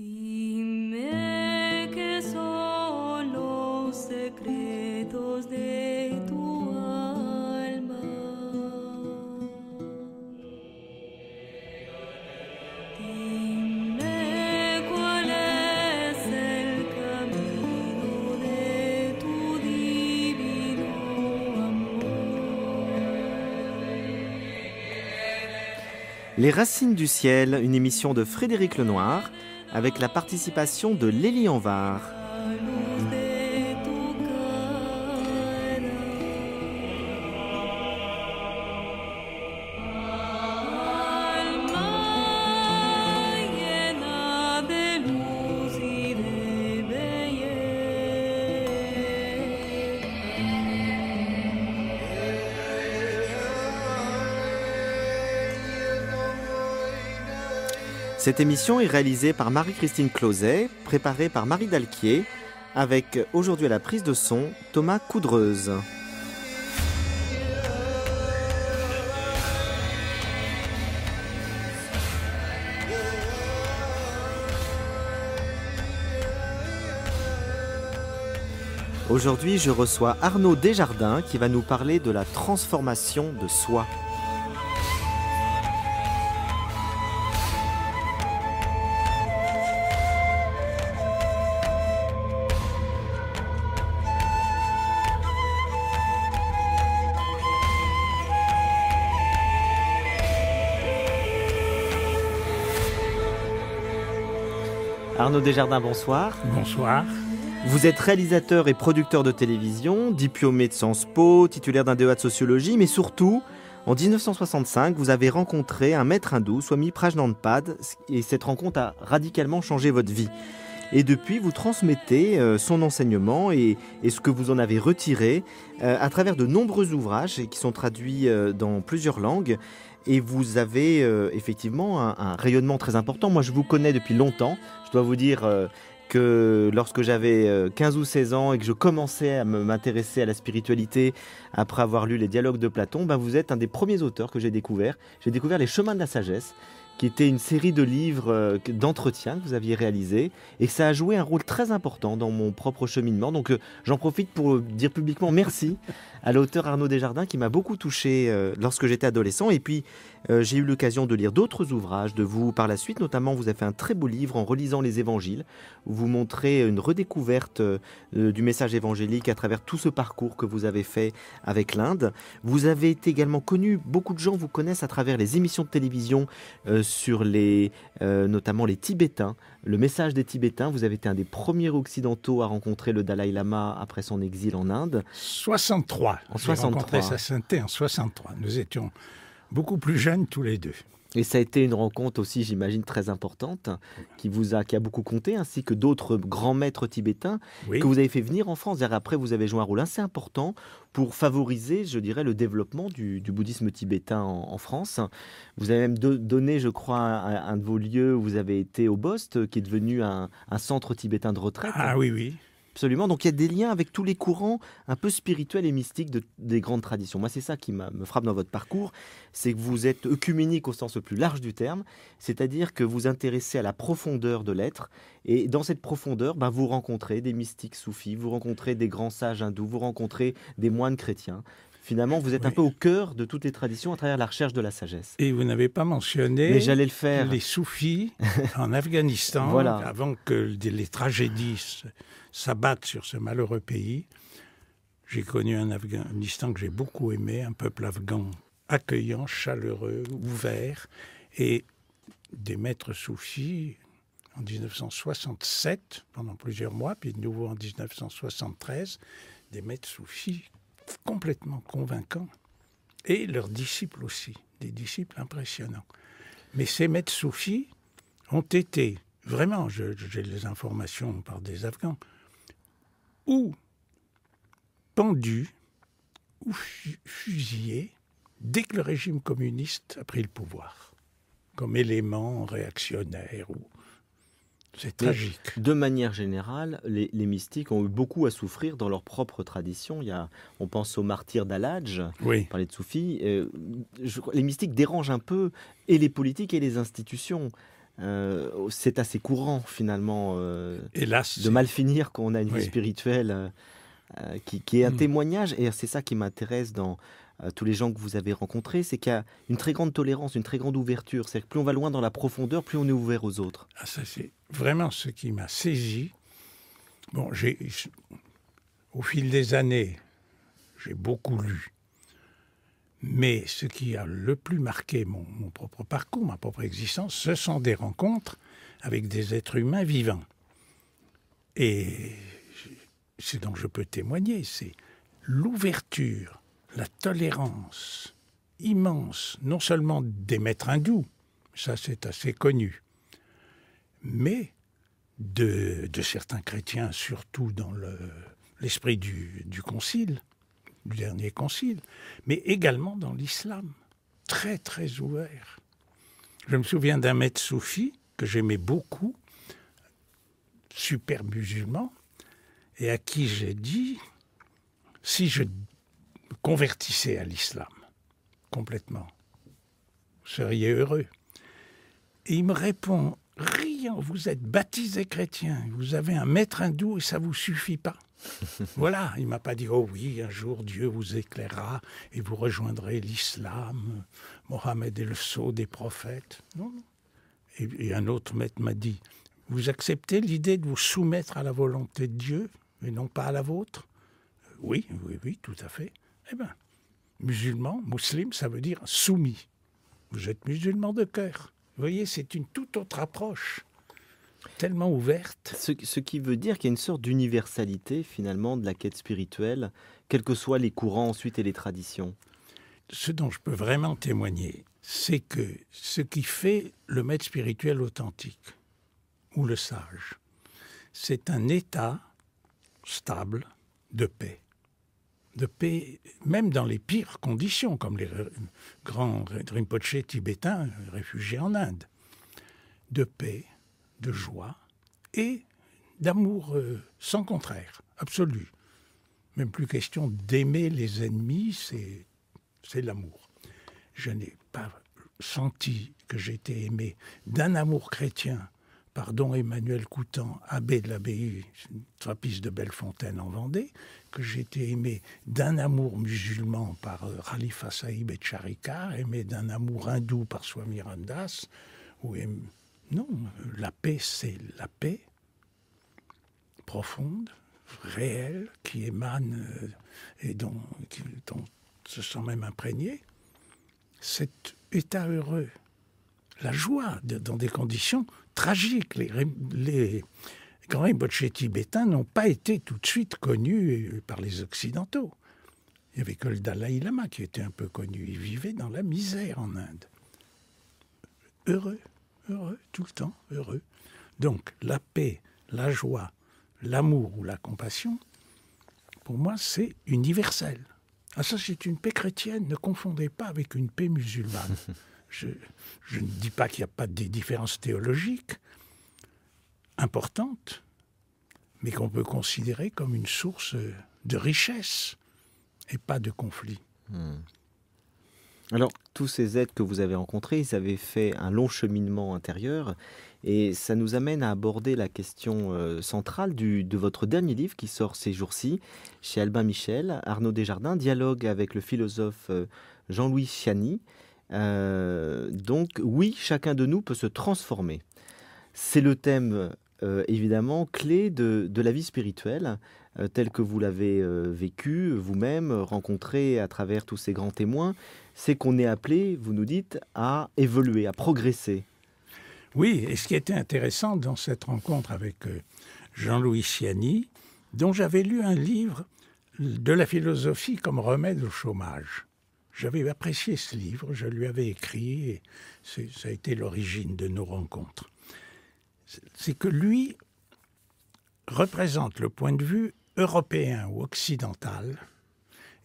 Dime que son los secretos de tu alma. Dime cuál es el camino de tu divino amor. Les Racines du Ciel, une émission de Frédéric Lenoir, avec la participation de Lélie Anvar. Cette émission est réalisée par Marie-Christine Closet, préparée par Marie Dalquier, avec aujourd'hui à la prise de son Thomas Coudreuse. Aujourd'hui, je reçois Arnaud Desjardins qui va nous parler de la transformation de soi. Arnaud Desjardins, bonsoir. Bonsoir. Vous êtes réalisateur et producteur de télévision, diplômé de Sciences Po, titulaire d'un DEA de sociologie, mais surtout, en 1965, vous avez rencontré un maître hindou, Swami Prajnanpad, et cette rencontre a radicalement changé votre vie. Et depuis, vous transmettez euh, son enseignement et, et ce que vous en avez retiré euh, à travers de nombreux ouvrages qui sont traduits euh, dans plusieurs langues. Et vous avez euh, effectivement un, rayonnement très important. Moi, je vous connais depuis longtemps. Je dois vous dire euh, que lorsque j'avais euh, 15 ou 16 ans et que je commençais à m'intéresser à la spiritualité après avoir lu les dialogues de Platon, ben vous êtes un des premiers auteurs que j'ai découvert. J'ai découvert Les Chemins de la Sagesse, qui était une série de livres euh, d'entretien que vous aviez réalisé et ça a joué un rôle très important dans mon propre cheminement. Donc euh, j'en profite pour dire publiquement merci à l'auteur Arnaud Desjardins qui m'a beaucoup touché euh, lorsque j'étais adolescent. Et puis euh, j'ai eu l'occasion de lire d'autres ouvrages de vous par la suite. Notamment, vous avez fait un très beau livre en relisant les évangiles où vous montrez une redécouverte euh, du message évangélique à travers tout ce parcours que vous avez fait avec l'Inde. Vous avez été également connu, beaucoup de gens vous connaissent à travers les émissions de télévision euh, sur les, notamment les Tibétains, le message des Tibétains. Vous avez été un des premiers occidentaux à rencontrer le Dalai Lama après son exil en Inde. 63. En J'ai 63. rencontré sa sainteté en 63. Nous étions beaucoup plus jeunes tous les deux. Et ça a été une rencontre aussi, j'imagine, très importante, qui vous a, qui a beaucoup compté, ainsi que d'autres grands maîtres tibétains Oui. que vous avez fait venir en France. Après, vous avez joué un rôle assez important pour favoriser, je dirais, le développement du, du bouddhisme tibétain en, en France. Vous avez même do- donné, je crois, un, un de vos lieux où vous avez été au Bost, qui est devenu un, un centre tibétain de retraite. Ah oui, oui. Absolument. Donc il y a des liens avec tous les courants un peu spirituels et mystiques de- des grandes traditions. Moi, c'est ça qui me frappe dans votre parcours, c'est que vous êtes œcuménique au sens le plus large du terme, c'est-à-dire que vous intéressez à la profondeur de l'être, et dans cette profondeur, ben, vous rencontrez des mystiques soufis, vous rencontrez des grands sages hindous, vous rencontrez des moines chrétiens. Finalement, vous êtes un peu au cœur de toutes les traditions à travers la recherche de la sagesse. Et vous n'avez pas mentionné Mais j'allais le faire. les soufis en Afghanistan, Voilà. avant que les tragédies s'abattent sur ce malheureux pays. J'ai connu un Afghanistan que j'ai beaucoup aimé, un peuple afghan accueillant, chaleureux, ouvert, et des maîtres soufis en 1967, pendant plusieurs mois, puis de nouveau en 1973, des maîtres soufis complètement convaincants, et leurs disciples aussi, des disciples impressionnants. Mais ces maîtres soufis ont été, vraiment, j'ai les informations par des Afghans, ou pendus, ou fu- fusillés, dès que le régime communiste a pris le pouvoir, comme élément réactionnaire. Ou... C'est Mais- tragique. De manière générale, les, les mystiques ont eu beaucoup à souffrir dans leur propre tradition. Il y a, on pense aux martyrs d'Aladj, Oui. parler de soufis. euh, je les mystiques dérangent un peu et les politiques et les institutions. euh, c'est assez courant finalement euh, Hélas, de c'est- mal finir quand on a une vie spirituelle euh, euh, qui, qui est un Mm. témoignage. Et c'est ça qui m'intéresse dans euh, tous les gens que vous avez rencontrés, c'est qu'il y a une très grande tolérance, une très grande ouverture. C'est que plus on va loin dans la profondeur, plus on est ouvert aux autres. Ah, ça, c'est vraiment ce qui m'a saisi. Bon, j'ai, au fil des années, j'ai beaucoup lu. Mais ce qui a le plus marqué mon, mon propre parcours, ma propre existence, ce sont des rencontres avec des êtres humains vivants. Et c'est dont je peux témoigner, c'est l'ouverture, la tolérance immense, non seulement des maîtres hindous, ça c'est assez connu, mais de, certains chrétiens, surtout dans le- l'esprit du, du concile, du dernier concile, mais également dans l'islam, très très ouvert. Je me souviens d'un maître soufi que j'aimais beaucoup, super musulman, et à qui j'ai dit, si je me convertissais à l'islam complètement, vous seriez heureux. Et il me répond, riant, vous êtes baptisé chrétien, vous avez un maître hindou et ça vous suffit pas. voilà, il m'a pas dit, oh oui, un jour Dieu vous éclairera et vous rejoindrez l'islam, Mohammed est le sceau des prophètes. Non, non. Et, et un autre maître m'a dit, vous acceptez l'idée de vous soumettre à la volonté de Dieu et non pas à la vôtre? Oui, oui, oui, tout à fait. Eh bien, musulman, musulman, ça veut dire soumis. Vous êtes musulman de cœur. Vous voyez, c'est une toute autre approche, tellement ouverte. Ce, ce qui veut dire qu'il y a une sorte d'universalité finalement de la quête spirituelle, quels que soient les courants ensuite et les traditions. Ce dont je peux vraiment témoigner, c'est que ce qui fait le maître spirituel authentique, ou le sage, c'est un état stable de paix. De paix, même dans les pires conditions, comme les grands Rinpoché tibétains réfugiés en Inde. De paix, de joie et d'amour euh, sans contraire, absolu. Même plus question d'aimer les ennemis, c'est l'amour. Je n'ai pas senti que j'étais aimé d'un amour chrétien par don Emmanuel Coutan, abbé de l'abbaye Trappiste de Bellefontaine en Vendée, que j'étais aimé d'un amour musulman par euh, Khalifa Saïb et Charikar, aimé d'un amour hindou par Swami aim- Non, la paix, c'est la paix profonde, réelle, qui émane euh, et dont, se sent même imprégné. Cet état heureux, la joie dans des conditions tragiques. Les, grands tibétains n'ont pas été tout de suite connus par les Occidentaux. Il n'y avait que le Dalai Lama qui était un peu connu. Il vivait dans la misère en Inde. Heureux, heureux, tout le temps, heureux. Donc la paix, la joie, l'amour ou la compassion, pour moi, c'est universel. Ah ça, c'est une paix chrétienne. Ne confondez pas avec une paix musulmane. Je, ne dis pas qu'il n'y a pas des différences théologiques importantes, mais qu'on peut considérer comme une source de richesse et pas de conflit. Alors, tous ces êtres que vous avez rencontrés, ils avaient fait un long cheminement intérieur. Et ça nous amène à aborder la question euh, centrale de votre dernier livre qui sort ces jours-ci chez Albin Michel, Arnaud Desjardins, dialogue avec le philosophe euh, Jean-Louis Chiani. Euh, donc, oui, chacun de nous peut se transformer. C'est le thème, euh, évidemment, clé de, de la vie spirituelle, euh, tel que vous l'avez euh, vécu vous-même, rencontré à travers tous ces grands témoins. C'est qu'on est appelé, vous nous dites, à évoluer, à progresser. Oui, et ce qui était intéressant dans cette rencontre avec Jean-Louis Siani, dont j'avais lu un livre de la philosophie comme remède au chômage. J'avais apprécié ce livre, je lui avais écrit, et ça a été l'origine de nos rencontres. C'est- que lui représente le point de vue européen ou occidental,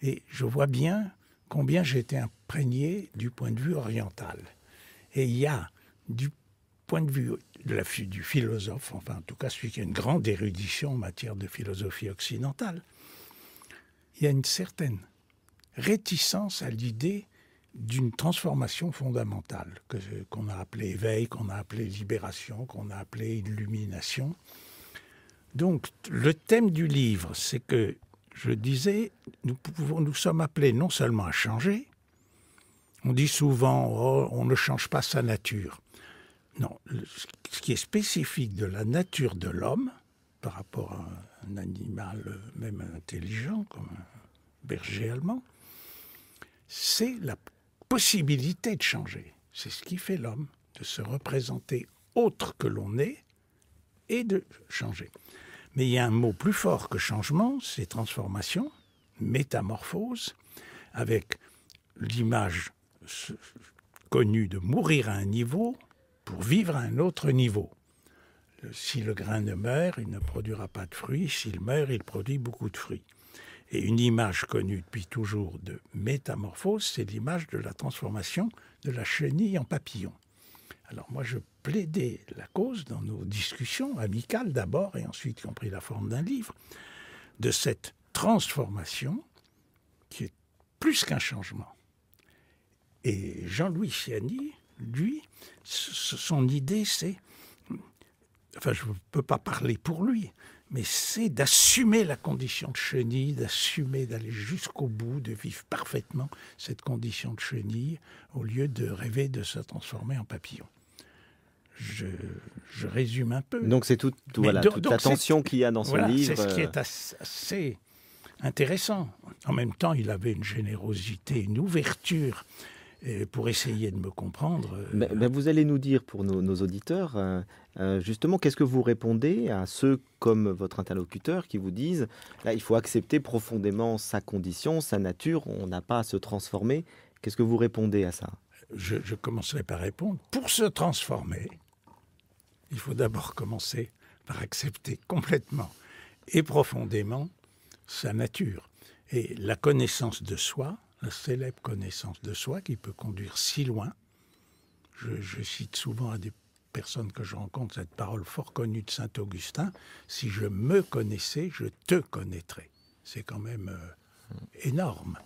et je vois bien combien j'étais imprégné du point de vue oriental. Et il y a du point de vue du philosophe, enfin en tout cas celui qui a une grande érudition en matière de philosophie occidentale, il y a une certaine réticence à l'idée d'une transformation fondamentale que- qu'on a appelée éveil, qu'on a appelée libération, qu'on a appelée illumination. Donc le thème du livre, c'est que je disais, nous, pouvons, nous sommes appelés non seulement à changer, on dit souvent oh, on ne change pas sa nature. Non, ce qui est spécifique de la nature de l'homme par rapport à un animal même intelligent comme un berger allemand, c'est la possibilité de changer. C'est ce qui fait l'homme, de se représenter autre que l'on est et de changer. Mais il y a un mot plus fort que changement, c'est transformation, métamorphose, avec l'image connue de mourir à un niveau pour vivre à un autre niveau. Si le grain ne meurt, il ne produira pas de fruits. S'il meurt, il produit beaucoup de fruits. Et une image connue depuis toujours de métamorphose, c'est l'image de la transformation de la chenille en papillon. Alors moi, je plaidais la cause dans nos discussions amicales d'abord, et ensuite qui ont pris la forme d'un livre, de cette transformation qui est plus qu'un changement. Et Jean-Louis Ciani, lui, son idée, c'est, enfin, je ne peux pas parler pour lui, mais c'est d'assumer la condition de chenille, d'assumer d'aller jusqu'au bout, de vivre parfaitement cette condition de chenille, au lieu de rêver de se transformer en papillon. Je, je résume un peu. Donc c'est tout, tout- Mais voilà, donc- toute la tension qu'il y a dans son Voilà, livre. C'est ce qui euh, est as- assez intéressant. En même temps, il avait une générosité, une ouverture euh, pour essayer de me comprendre. euh, Ben- ben, vous allez nous dire pour nos, nos auditeurs, euh, euh, justement, qu'est-ce que vous répondez à ceux comme votre interlocuteur qui vous disent, là, il faut accepter profondément sa condition, sa nature, on n'a pas à se transformer. Qu'est-ce que vous répondez à ça? Je, commencerai par répondre. Pour se transformer, il faut d'abord commencer par accepter complètement et profondément sa nature. Et la connaissance de soi, la célèbre connaissance de soi qui peut conduire si loin, je cite souvent à des personnes que je rencontre cette parole fort connue de Saint Augustin, si je me connaissais, je te connaîtrais. C'est quand même euh, énorme.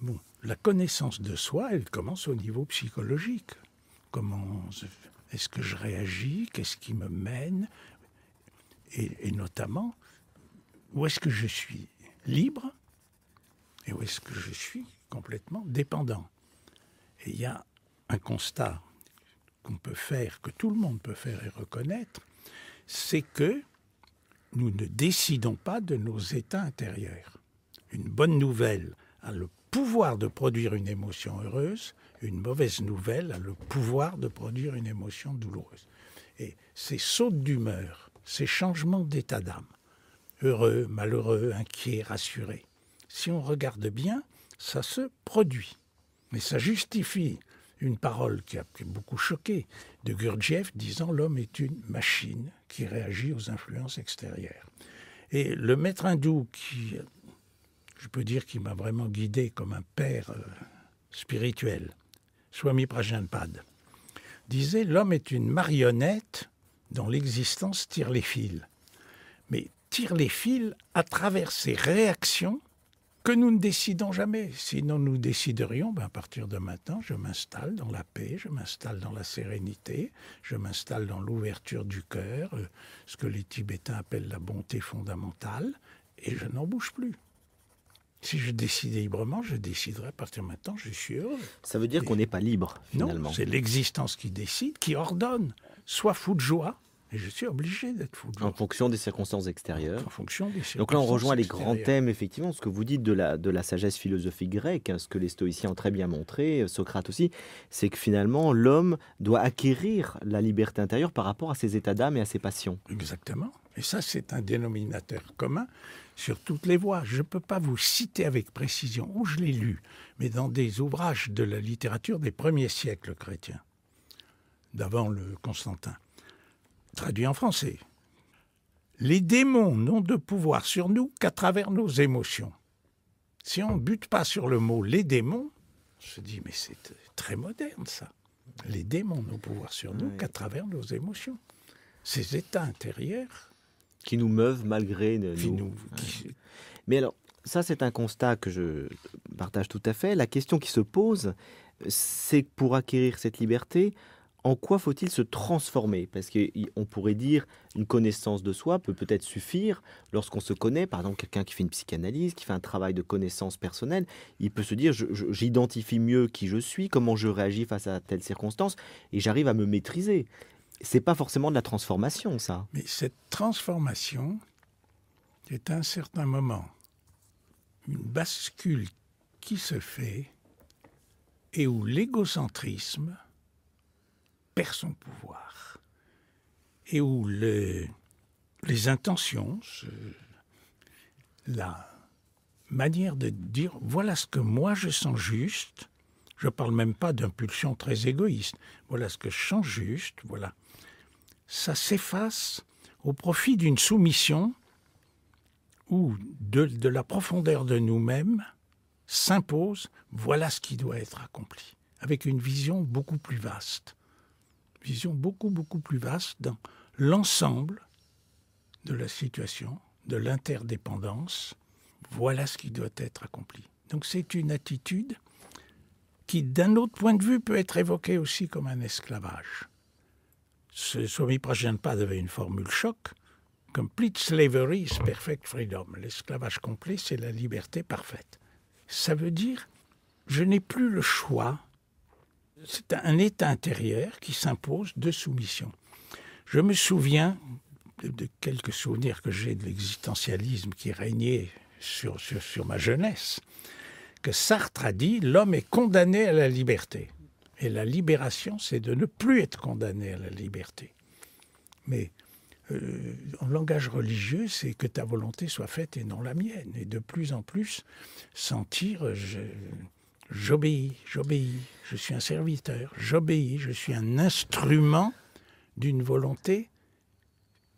Bon, la connaissance de soi, elle commence au niveau psychologique. Comment est-ce que je réagis? Qu'est-ce qui me mène? Et, notamment, où est-ce que je suis libre et où est-ce que je suis complètement dépendant? Il y a un constat qu'on peut faire, que tout le monde peut faire et reconnaître, c'est que nous ne décidons pas de nos états intérieurs. Une bonne nouvelle a le pouvoir de produire une émotion heureuse, une mauvaise nouvelle a le pouvoir de produire une émotion douloureuse. Et ces sautes d'humeur, ces changements d'état d'âme, heureux, malheureux, inquiet, rassuré, si on regarde bien, ça se produit. Mais ça justifie une parole qui a beaucoup choqué de Gurdjieff disant l'homme est une machine qui réagit aux influences extérieures. Et le maître hindou qui, je peux dire, qui m'a vraiment guidé comme un père euh, spirituel, Swami Prajanpad, disait l'homme est une marionnette dont l'existence tire les fils. Mais tire les fils à travers ses réactions que nous ne décidons jamais. Sinon, nous déciderions, ben, à partir de maintenant, je m'installe dans la paix, je m'installe dans la sérénité, je m'installe dans l'ouverture du cœur, euh, ce que les Tibétains appellent la bonté fondamentale, et je n'en bouge plus. Si je décidais librement, je déciderais à partir de maintenant, je suis heureux. Ça veut dire qu'on n'est pas libre, finalement. Non, c'est l'existence qui décide, qui ordonne. Sois fou de joie, je suis obligé d'être en fonction des circonstances extérieures. En fonction des Donc là, on rejoint les grands thèmes, effectivement, ce que vous dites de la, de la sagesse philosophique grecque, hein, ce que les stoïciens ont très bien montré, euh, Socrate aussi, c'est que finalement, l'homme doit acquérir la liberté intérieure par rapport à ses états d'âme et à ses passions. Exactement. Et ça, c'est un dénominateur commun sur toutes les voies. Je ne peux pas vous citer avec précision où je l'ai lu, mais dans des ouvrages de la littérature des premiers siècles chrétiens, d'avant le Constantin, traduit en français. Les démons n'ont de pouvoir sur nous qu'à travers nos émotions. Si on ne bute pas sur le mot les démons, on se dit, mais c'est très moderne ça. Les démons n'ont pouvoir sur nous Oui. qu'à travers nos émotions. Ces états intérieurs Qui nous meuvent malgré qui nous. qui- Mais alors, ça, c'est un constat que je partage tout à fait. La question qui se pose, c'est que pour acquérir cette liberté, en quoi faut-il se transformer? Parce qu'on pourrait dire une connaissance de soi peut peut-être suffire lorsqu'on se connaît. Par exemple, quelqu'un qui fait une psychanalyse, qui fait un travail de connaissance personnelle, il peut se dire j'identifie mieux qui je suis, comment je réagis face à telle circonstance, et j'arrive à me maîtriser. C'est pas forcément de la transformation, ça. Mais cette transformation est à un certain moment une bascule qui se fait et où l'égocentrisme son pouvoir. Et où le- les intentions, la manière de dire voilà ce que moi je sens juste, je ne parle même pas d'impulsion très égoïste, voilà ce que je sens juste, voilà. Ça s'efface au profit d'une soumission où de, de la profondeur de nous-mêmes s'impose voilà ce qui doit être accompli, avec une vision beaucoup plus vaste, vision beaucoup beaucoup plus vaste dans l'ensemble de la situation, de l'interdépendance, voilà ce qui doit être accompli. Donc c'est une attitude qui, d'un autre point de vue, peut être évoquée aussi comme un esclavage ce Swami Prajnapada avait une formule choc. Complete slavery is perfect freedom. L'esclavage complet, c'est la liberté parfaite. Ça veut dire, je n'ai plus le choix. C'est un état intérieur qui s'impose de soumission. Je me souviens de, quelques souvenirs que j'ai de l'existentialisme qui régnait sur, sur, ma jeunesse, que Sartre a dit l'homme est condamné à la liberté. Et la libération, c'est de ne plus être condamné à la liberté. Mais euh, en langage religieux, c'est que ta volonté soit faite et non la mienne. Et de plus en plus, sentir, j'obéis, j'obéis, je suis un serviteur, j'obéis, je suis un instrument d'une volonté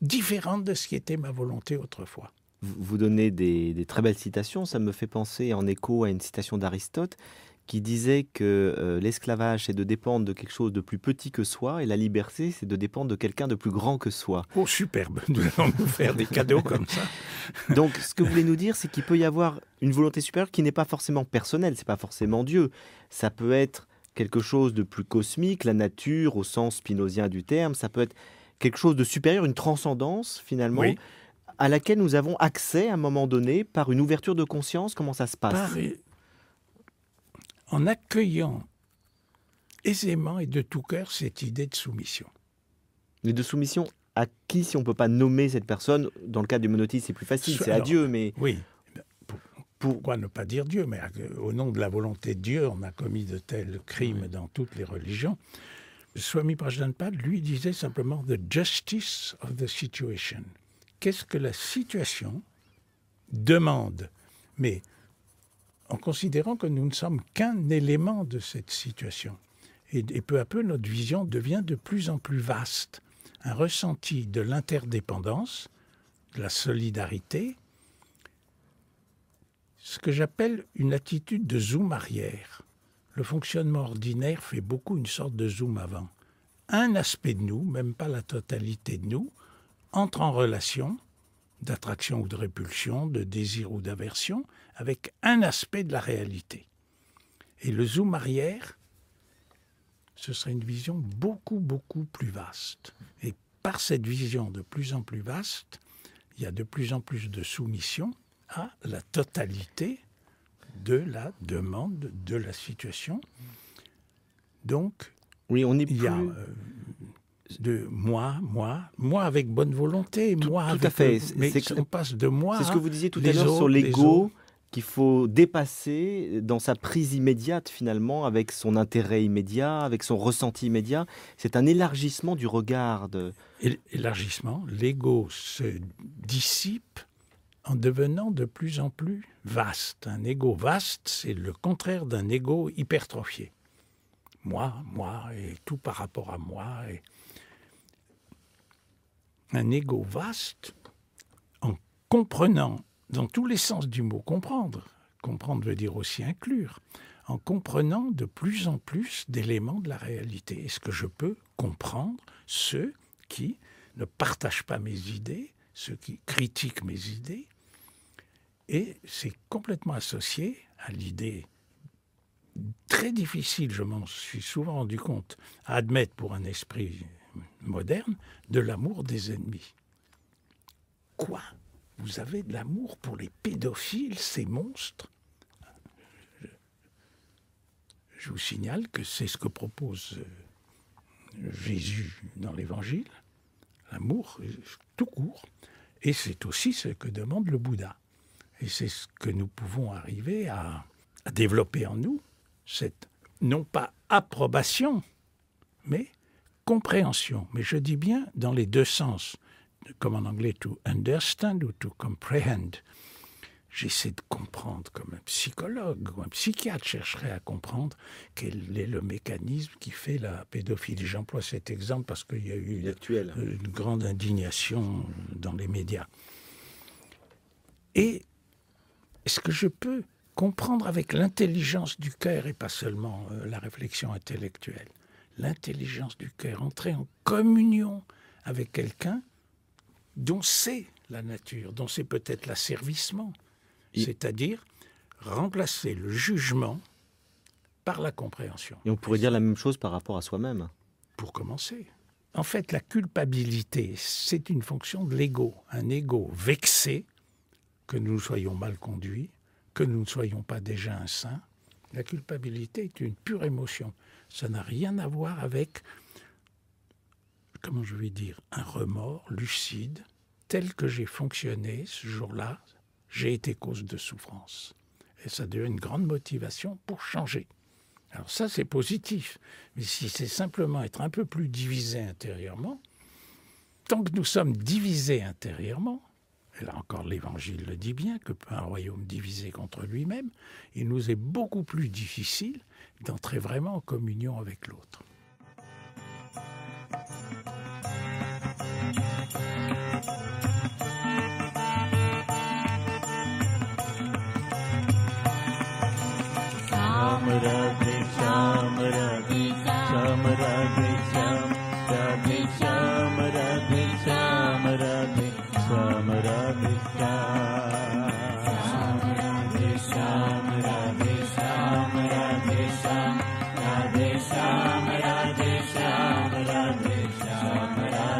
différente de ce qui était ma volonté autrefois. Vous donnez des très belles citations. Ça me fait penser en écho à une citation d'Aristote qui disait que euh, l'esclavage, c'est de dépendre de quelque chose de plus petit que soi, et la liberté, c'est de dépendre de quelqu'un de plus grand que soi. Oh, superbe, nous allons nous faire des cadeaux comme ça. Donc, ce que vous voulez nous dire, c'est qu'il peut y avoir une volonté supérieure qui n'est pas forcément personnelle, c'est pas forcément Dieu. Ça peut être quelque chose de plus cosmique, la nature au sens spinozien du terme. Ça peut être quelque chose de supérieur, une transcendance finalement, Oui. à laquelle nous avons accès à un moment donné par une ouverture de conscience. Comment ça se passe? Par- en accueillant aisément et de tout cœur cette idée de soumission. Mais de soumission à qui si on peut pas nommer cette personne? Dans le cas du monotisme, c'est plus facile, Ce- c'est à Dieu, mais Oui. Pourquoi ne pas dire Dieu? Mais euh, au nom de la volonté de Dieu, on a commis de tels crimes dans toutes les religions. Swami Prajnapada, lui, disait simplement The justice of the situation. Qu'est-ce que la situation demande? Mais en considérant que nous ne sommes qu'un élément de cette situation. Et, peu à peu, notre vision devient de plus en plus vaste. Un ressenti de l'interdépendance, de la solidarité, ce que j'appelle une attitude de zoom arrière. Le fonctionnement ordinaire fait beaucoup une sorte de zoom avant. Un aspect de nous, même pas la totalité de nous, entre en relation d'attraction ou de répulsion, de désir ou d'aversion, avec un aspect de la réalité. Et le zoom arrière, ce serait une vision beaucoup, beaucoup plus vaste. Et par cette vision de plus en plus vaste, il y a de plus en plus de soumission à la totalité de la demande de la situation. Donc, oui, on est il plus... y a euh, de moi, moi, moi avec bonne volonté, moi tout à avec fait. C'est- mais on passe de moi. C'est ce que vous disiez tout à l'heure sur l'ego. Qu'il faut dépasser dans sa prise immédiate finalement, avec son intérêt immédiat, avec son ressenti immédiat. C'est un élargissement du regard. De... Et l'élargissement, l'ego se dissipe en devenant de plus en plus vaste. Un ego vaste, c'est le contraire d'un ego hypertrophié. Moi, moi, et tout par rapport à moi. Et... Un ego vaste, en comprenant, dans tous les sens du mot comprendre, comprendre veut dire aussi inclure, en comprenant de plus en plus d'éléments de la réalité. Est-ce que je peux comprendre ceux qui ne partagent pas mes idées, ceux qui critiquent mes idées, Et c'est complètement associé à l'idée très difficile, je m'en suis souvent rendu compte, à admettre pour un esprit moderne, de l'amour des ennemis. Quoi? Vous avez de l'amour pour les pédophiles, ces monstres je, vous signale que c'est ce que propose euh, Jésus dans l'Évangile, l'amour euh, tout court, et c'est aussi ce que demande le Bouddha. Et c'est ce que nous pouvons arriver à, à développer en nous, cette non pas approbation, mais compréhension. Mais je dis bien dans les deux sens, comme en anglais to understand ou to comprehend. J'essaie de comprendre comme un psychologue ou un psychiatre chercherait à comprendre quel est le mécanisme qui fait la pédophilie. J'emploie cet exemple parce qu'il y a eu Actuel. une grande indignation dans les médias. Et est-ce que je peux comprendre avec l'intelligence du cœur et pas seulement euh, la réflexion intellectuelle L'intelligence du cœur, entrer en communion avec quelqu'un dont c'est la nature, dont c'est peut-être l'asservissement, Et- c'est-à-dire remplacer le jugement par la compréhension. Et on pourrait dire la même chose par rapport à soi-même. Pour commencer. En fait, la culpabilité, c'est une fonction de l'ego. Un ego vexé, que nous soyons mal conduits, que nous ne soyons pas déjà un saint. La culpabilité est une pure émotion. Ça n'a rien à voir avec, comment je vais dire, un remords lucide. Tel que j'ai fonctionné ce jour-là, j'ai été cause de souffrance. Et ça devient une grande motivation pour changer. Alors ça, c'est positif. Mais si c'est simplement être un peu plus divisé intérieurement, tant que nous sommes divisés intérieurement, et là encore l'Évangile le dit bien, que peut un royaume divisé contre lui-même, il nous est beaucoup plus difficile d'entrer vraiment en communion avec l'autre.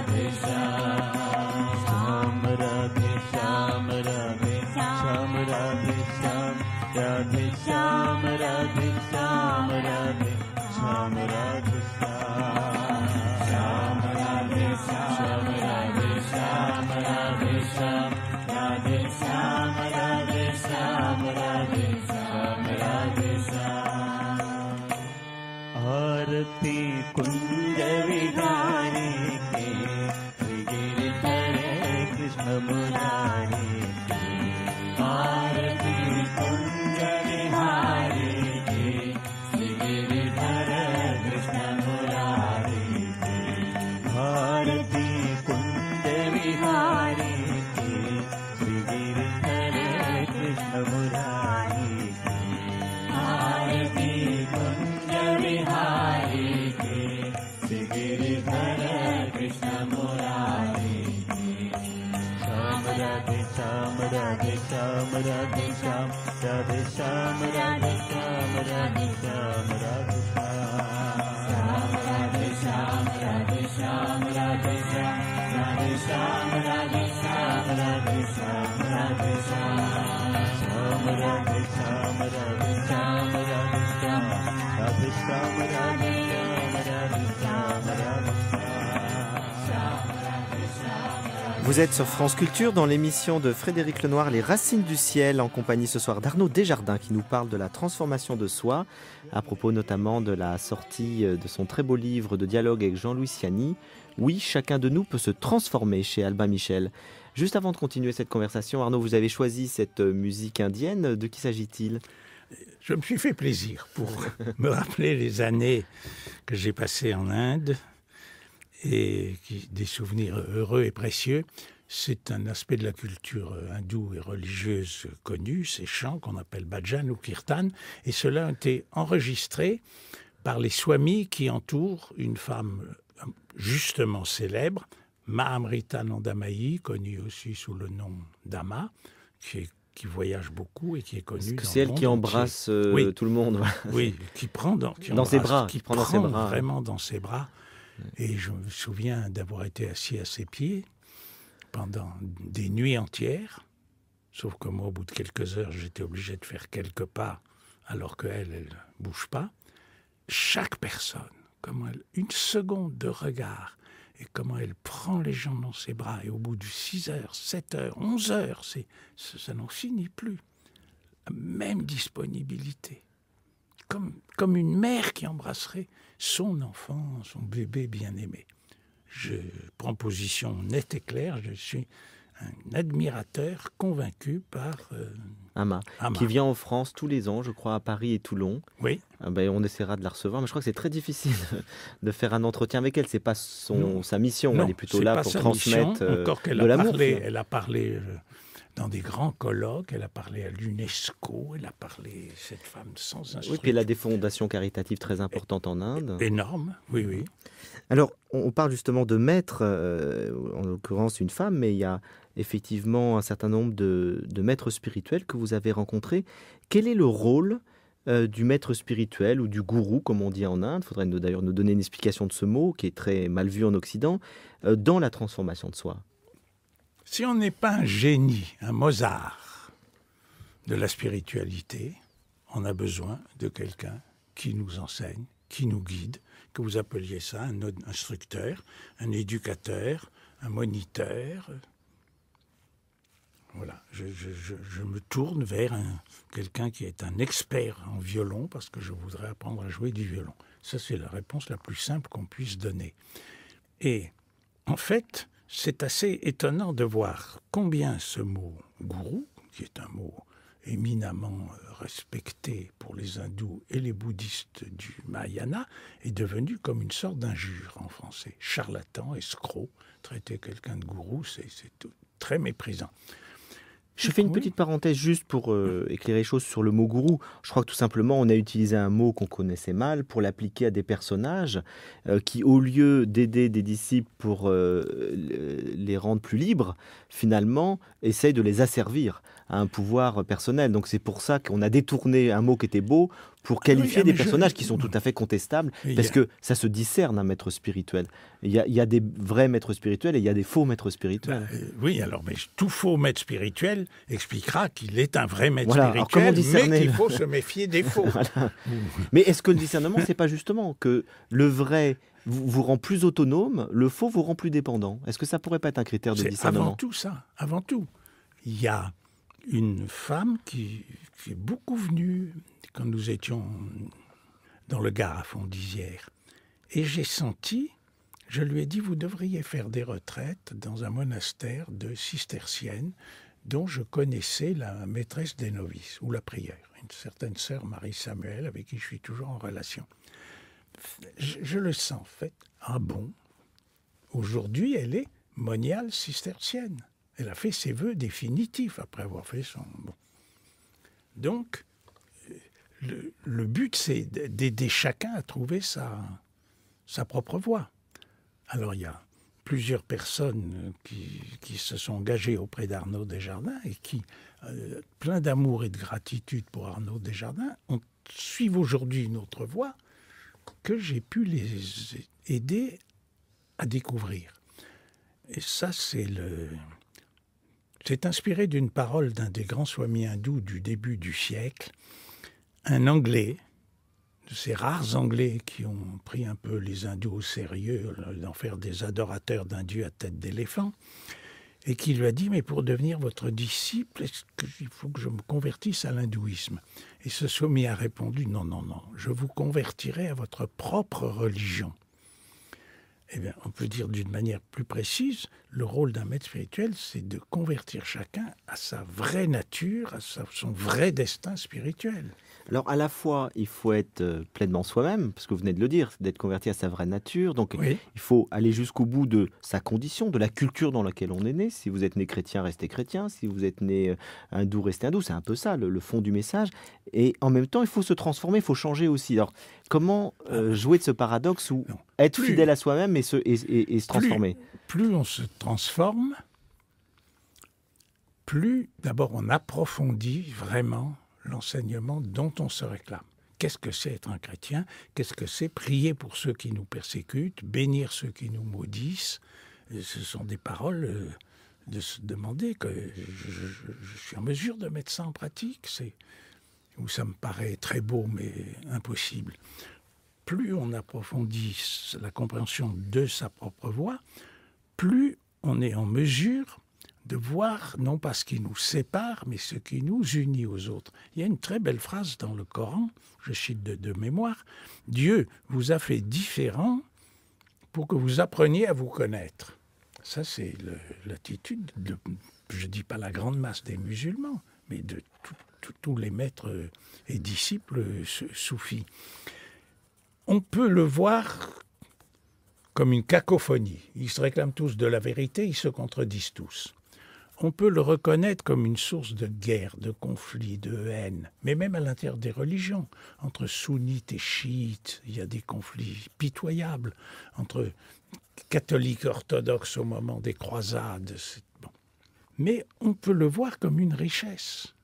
Krishna Ram Ram Ram Ram Vous êtes sur France Culture dans l'émission de Frédéric Lenoir Les Racines du Ciel en compagnie ce soir d'Arnaud Desjardins qui nous parle de la transformation de soi à propos notamment de la sortie euh, de son très beau livre de dialogue avec Jean-Louis Siani. Oui, chacun de nous peut se transformer chez Albin Michel. Juste avant de continuer cette conversation, Arnaud, vous avez choisi cette euh, musique indienne. De qui s'agit-il? Je me suis fait plaisir pour me rappeler les années que j'ai passées en Inde et qui, des souvenirs heureux et précieux. C'est un aspect de la culture hindoue et religieuse connue, ces chants qu'on appelle bhajan ou kirtan, et cela a été enregistré par les swamis qui entourent une femme euh, justement célèbre, Mahamrita Nandamayi, connue aussi sous le nom d'Ama, qui est qui voyage beaucoup et qui est connu. Parce que dans c'est le elle qui embrasse euh, Oui. tout le monde. Oui, qui prend dans, qui Dans ses bras, qui qui prend dans ses bras. vraiment dans ses bras. Et je me souviens d'avoir été assis à ses pieds pendant des nuits entières. Sauf que moi, au bout de quelques heures, j'étais obligé de faire quelques pas, alors qu'elle, elle ne bouge pas. Chaque personne, comment elle, une seconde de regard, et comment elle prend les gens dans ses bras. Et au bout de 6 heures, 7 heures, 11 heures, c'est, ça, n'en finit plus. Même disponibilité comme, comme une mère qui embrasserait son enfant, son bébé bien-aimé. Je prends position nette et claire, je suis un admirateur convaincu par euh, Ama, Ama. qui vient en France tous les ans, je crois, à Paris et Toulon. Oui, Ah ben, on essaiera de la recevoir, mais je crois que c'est très difficile de faire un entretien avec elle. C'est pas son, Non. sa mission. non, elle est plutôt c'est là pour transmettre mission, euh, de a l'amour. elle a parlé euh, dans des grands colloques, elle a parlé à l'UNESCO, elle a parlé cette femme sans Oui, instruction. puis elle a des fondations caritatives très importantes en Inde. énorme, oui, oui. Alors, on parle justement de maître, euh, en l'occurrence une femme, mais il y a effectivement un certain nombre de, de maîtres spirituels que vous avez rencontrés. Quel est le rôle euh, du maître spirituel ou du gourou, comme on dit en Inde? Il faudrait d'ailleurs nous donner une explication de ce mot, qui est très mal vu en Occident, euh, dans la transformation de soi. Si on n'est pas un génie, un Mozart de la spiritualité, on a besoin de quelqu'un qui nous enseigne, qui nous guide, que vous appeliez ça un instructeur, un éducateur, un moniteur. Voilà, je, je- me tourne vers un- quelqu'un qui est un expert en violon parce que je voudrais apprendre à jouer du violon. Ça, c'est la réponse la plus simple qu'on puisse donner. Et en fait, c'est assez étonnant de voir combien ce mot gourou, qui est un mot éminemment euh, respecté pour les hindous et les bouddhistes du Mahayana, est devenu comme une sorte d'injure en français. Charlatan, escroc, traiter quelqu'un de gourou, c'est très méprisant. Je fais une petite parenthèse juste pour euh, éclairer les choses sur le mot gourou. Je crois que tout simplement, on a utilisé un mot qu'on connaissait mal pour l'appliquer à des personnages euh, qui, au lieu d'aider des disciples pour euh, le- les rendre plus libres, finalement, essayent de les asservir à un pouvoir personnel. Donc c'est pour ça qu'on a détourné un mot qui était beau pour qualifier ah, des je- personnages qui sont tout à fait contestables, Et parce a- que ça se discerne un maître spirituel. Il y, a, il y a des vrais maîtres spirituels et il y a des faux maîtres spirituels. Euh, oui, alors, mais tout faux maître spirituel expliquera qu'il est un vrai maître Voilà, spirituel, discerner mais qu'il faut se méfier des faux. Mais est-ce que le discernement, c'est pas justement que le vrai vous, vous rend plus autonome, le faux vous rend plus dépendant? Est-ce que ça pourrait pas être un critère de discernement? avant tout ça, avant tout. Il y a une femme qui, est beaucoup venue quand nous étions dans le Gard à Fondizière. Et j'ai senti, je lui ai dit, vous devriez faire des retraites dans un monastère de cisterciennes dont je connaissais la maîtresse des novices, ou la prière, une certaine sœur Marie Samuel, avec qui je suis toujours en relation. Je, je le sens, en fait. Ah bon? Aujourd'hui, elle est moniale cistercienne. Elle a fait ses vœux définitifs après avoir fait son. Bon. Donc, euh, le, but, c'est d'aider chacun à trouver sa, propre voie. Alors, il y a plusieurs personnes qui, se sont engagées auprès d'Arnaud Desjardins et qui, euh, plein d'amour et de gratitude pour Arnaud Desjardins, suivent aujourd'hui une autre voie que j'ai pu les aider à découvrir. Et ça, c'est le. C'est inspiré d'une parole d'un des grands swamis hindous du début du siècle, un Anglais, de ces rares Anglais qui ont pris un peu les hindous au sérieux, d'en faire des adorateurs d'un dieu à tête d'éléphant, et qui lui a dit, mais pour devenir votre disciple, est-ce faut que je me convertisse à l'hindouisme? Et ce swami a répondu, non, non, non, je vous convertirai à votre propre religion. Eh bien, on peut dire d'une manière plus précise, le rôle d'un maître spirituel, c'est de convertir chacun à sa vraie nature, à son vrai destin spirituel. Alors à la fois, il faut être euh, pleinement soi-même, parce que vous venez de le dire, d'être converti à sa vraie nature. Donc Oui, il faut aller jusqu'au bout de sa condition, de la culture dans laquelle on est né. Si vous êtes né chrétien, restez chrétien. Si vous êtes né euh, hindou, restez hindou. C'est un peu ça, le, le fond du message. Et en même temps, il faut se transformer, il faut changer aussi. Alors, comment euh, jouer de ce paradoxe où Non. Être Plus- fidèle à soi-même et se, et, et- et se transformer plus on se transforme, plus d'abord on approfondit vraiment l'enseignement dont on se réclame. Qu'est-ce que c'est être un chrétien? Qu'est-ce que c'est prier pour ceux qui nous persécutent, bénir ceux qui nous maudissent? Ce sont des paroles euh, de se demander que je, je- je suis en mesure de mettre ça en pratique. C'est où ça me paraît très beau mais impossible. Plus on approfondit la compréhension de sa propre voix, plus on est en mesure de voir non pas ce qui nous sépare, mais ce qui nous unit aux autres. Il y a une très belle phrase dans le Coran, je cite de, de mémoire, Dieu vous a fait différents pour que vous appreniez à vous connaître. Ça, c'est l'attitude de, je ne dis pas la grande masse des musulmans, mais de tous les maîtres et disciples euh, sou- soufis. On peut le voir comme une cacophonie. Ils se réclament tous de la vérité, ils se contredisent tous. On peut le reconnaître comme une source de guerre, de conflit, de haine, mais même à l'intérieur des religions. Entre sunnites et chiites, il y a des conflits pitoyables. Entre catholiques orthodoxes au moment des croisades. bon. Mais on peut le voir comme une richesse.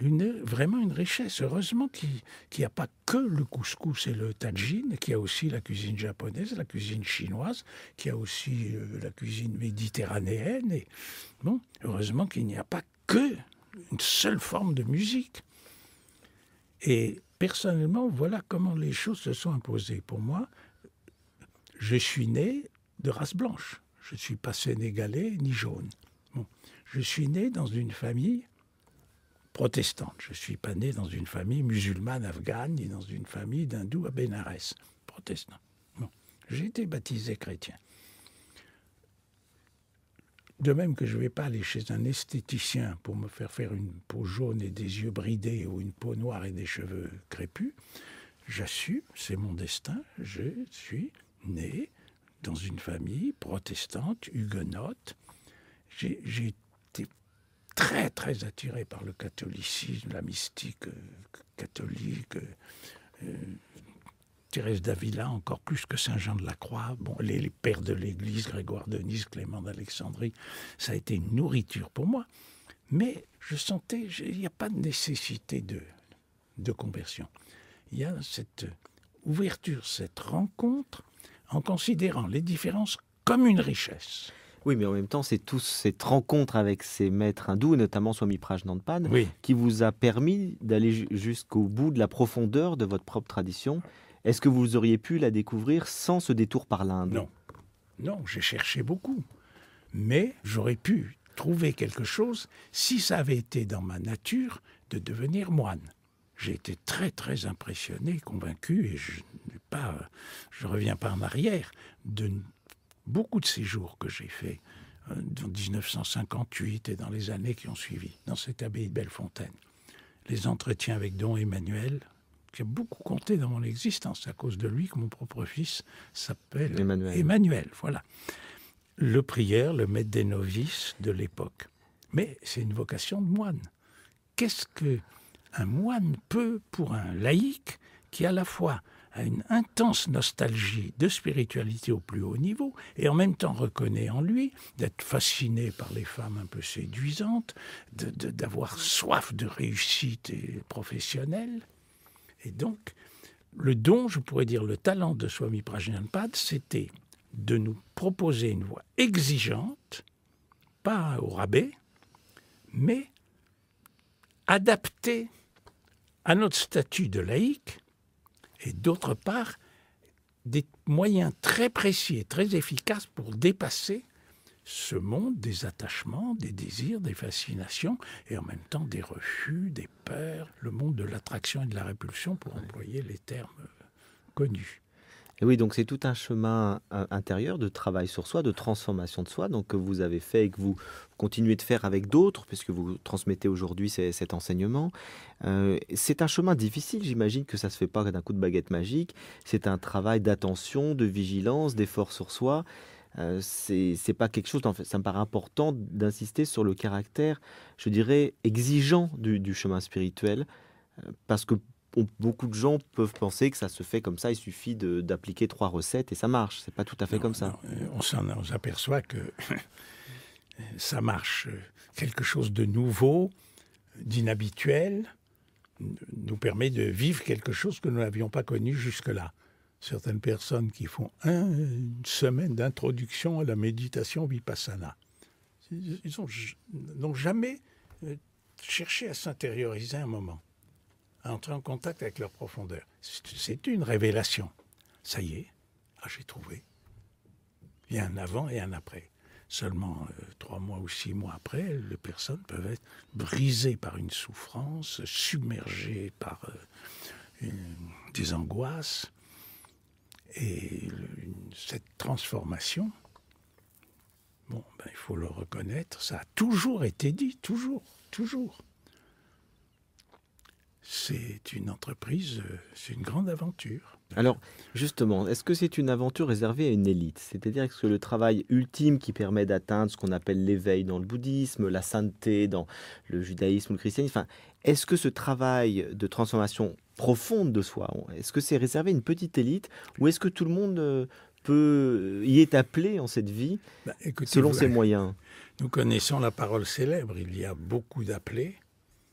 Une, vraiment une richesse. Heureusement qu'il n'y a pas que le couscous et le tagine, qu'il y a aussi la cuisine japonaise, la cuisine chinoise, qu'il y a aussi euh, la cuisine méditerranéenne. Et, bon, heureusement qu'il n'y a pas que une seule forme de musique. Et personnellement, voilà comment les choses se sont imposées. Pour moi, je suis né de race blanche. Je ne suis pas sénégalais ni jaune. Bon. Je suis né dans une famille protestante. Je ne suis pas né dans une famille musulmane afghane ni dans une famille d'hindous à Bénarès. Protestant. J'ai été baptisé chrétien. De même que je ne vais pas aller chez un esthéticien pour me faire faire une peau jaune et des yeux bridés ou une peau noire et des cheveux crépus, j'assume, c'est mon destin, je suis né dans une famille protestante, huguenote. J'ai très, très attiré par le catholicisme, la mystique euh, catholique. euh, Thérèse d'Avila, encore plus que Saint Jean de la Croix, bon, les, les pères de l'Église, Grégoire de Nice, Clément d'Alexandrie, ça a été une nourriture pour moi. Mais je sentais, il n'y a pas de nécessité de, de conversion. Il y a cette ouverture, cette rencontre, en considérant les différences comme une richesse. Oui, mais en même temps, c'est toute cette rencontre avec ces maîtres hindous, et notamment Swami Prajnanpad, Oui. qui vous a permis d'aller ju- jusqu'au bout de la profondeur de votre propre tradition. Est-ce que vous auriez pu la découvrir sans ce détour par l'Inde? Non. Non, j'ai cherché beaucoup. Mais j'aurais pu trouver quelque chose si ça avait été dans ma nature de devenir moine. J'ai été très très impressionné, convaincu, et je ne pas, je reviens pas en arrière de beaucoup de séjours que j'ai faits euh, en 1958 et dans les années qui ont suivi, dans cette abbaye de Bellefontaine. Les entretiens avec Don Emmanuel, qui a beaucoup compté dans mon existence à cause de lui que mon propre fils s'appelle Emmanuel. Emmanuel, voilà. Le prieur, le maître des novices de l'époque. Mais c'est une vocation de moine. Qu'est-ce que un moine peut pour un laïc qui à la fois a une intense nostalgie de spiritualité au plus haut niveau et en même temps reconnaît en lui d'être fasciné par les femmes un peu séduisantes, d'avoir soif de réussite professionnelle. Et donc, le don, je pourrais dire le talent de Swami Prajnanpad, c'était de nous proposer une voie exigeante, pas au rabais, mais adaptée à notre statut de laïc, et d'autre part, des moyens très précis et très efficaces pour dépasser ce monde des attachements, des désirs, des fascinations, et en même temps des refus, des peurs, le monde de l'attraction et de la répulsion, pour employer les termes connus. Et oui, donc c'est tout un chemin euh, intérieur de travail sur soi, de transformation de soi, donc que vous avez fait et que vous continuez de faire avec d'autres, puisque vous transmettez aujourd'hui cet enseignement. Euh, c'est un chemin difficile, j'imagine que ça ne se fait pas d'un coup de baguette magique. C'est un travail d'attention, de vigilance, d'effort sur soi. Euh, c'est pas quelque chose, ça me paraît important d'insister sur le caractère, je dirais, exigeant du, du chemin spirituel, parce que beaucoup de gens peuvent penser que ça se fait comme ça, il suffit d'appliquer trois recettes et ça marche. C'est pas tout à fait Non, comme ça. non, euh, on s'aperçoit que ça marche. Quelque chose de nouveau, d'inhabituel, nous permet de vivre quelque chose que nous n'avions pas connu jusque-là. Certaines personnes qui font un- une semaine d'introduction à la méditation vipassana, ils ont- n'ont jamais euh, cherché à s'intérioriser un moment, à entrer en contact avec leur profondeur. C'est une révélation. Ça y est, ah, j'ai trouvé. Il y a un avant et un après. Seulement euh, trois mois ou six mois après, les personnes peuvent être brisées par une souffrance, submergées par euh, des angoisses. Et cette transformation, bon, ben, il faut le reconnaître, ça a toujours été dit, toujours, toujours. C'est une entreprise, euh, c'est une grande aventure. Alors, justement, est-ce que c'est une aventure réservée à une élite? C'est-à-dire est-ce que le travail ultime qui permet d'atteindre ce qu'on appelle l'éveil dans le bouddhisme, la sainteté dans le judaïsme ou le christianisme, enfin, est-ce que ce travail de transformation profonde de soi, est-ce que c'est réservé à une petite élite ou est-ce que tout le monde euh, peut y est appelé en cette vie écoutez, selon vous- ses moyens? Nous connaissons la parole célèbre. Il y a beaucoup d'appelés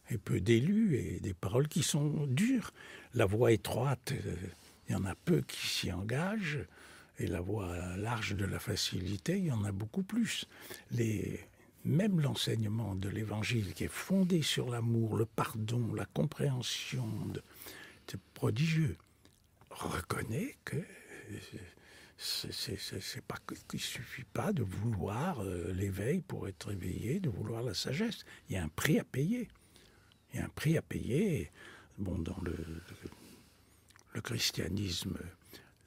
et peu d'élus et des paroles qui sont dures. La voie étroite, euh, il y en a peu qui s'y engagent. Et la voie large de la facilité, il y en a beaucoup plus. Même l'enseignement de l'Évangile qui est fondé sur l'amour, le pardon, la compréhension, c'est prodigieux. Reconnaît que c'est- pas qu'il suffit pas de vouloir euh, l'éveil pour être éveillé, de vouloir la sagesse. Il y a un prix à payer. Il y a un prix à payer. Bon, dans le, le christianisme,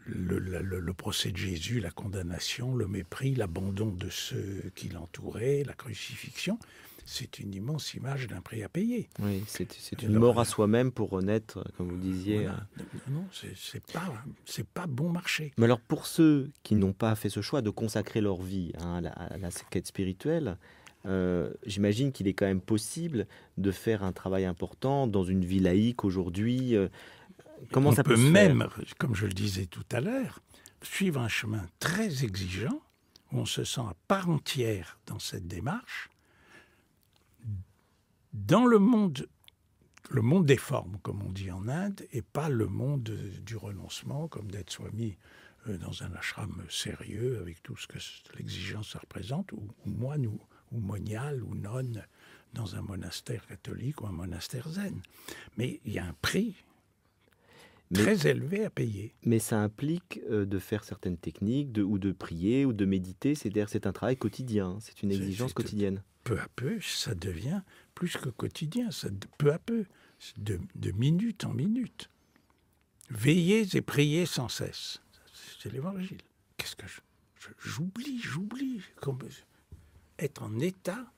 le, la- le- le procès de Jésus, la condamnation, le mépris, l'abandon de ceux qui l'entouraient, la crucifixion, c'est une immense image d'un prix à payer. Oui, c'est une Alors, mort à euh, soi-même pour renaître, comme vous disiez. Voilà. Non, c'est pas, pas bon marché. Mais alors pour ceux qui n'ont pas fait ce choix de consacrer leur vie hein, à, la, à la quête spirituelle, euh, j'imagine qu'il est quand même possible de faire un travail important dans une vie laïque aujourd'hui. euh, comment on ça peut, peut, se même, faire? comme je le disais tout à l'heure, suivre un chemin très exigeant où on se sent à part entière dans cette démarche. Dans le monde, le monde des formes, comme on dit en Inde, et pas le monde du renoncement, comme d'être swami euh, dans un ashram sérieux avec tout ce que l'exigence représente, ou, ou moine ou, ou monial ou nonne dans un monastère catholique ou un monastère zen. Mais il y a un prix Mais- très élevé à payer. Mais ça implique euh, de faire certaines techniques, de, ou de prier, ou de méditer. C'est-à-dire c'est un travail quotidien, c'est une exigence quotidienne. Peu à peu, ça devient plus que quotidien, ça, peu à peu, de, de minute en minute. Veillez et priez sans cesse. C'est l'évangile. Qu'est-ce que je- J'oublie, j'oublie. Être en état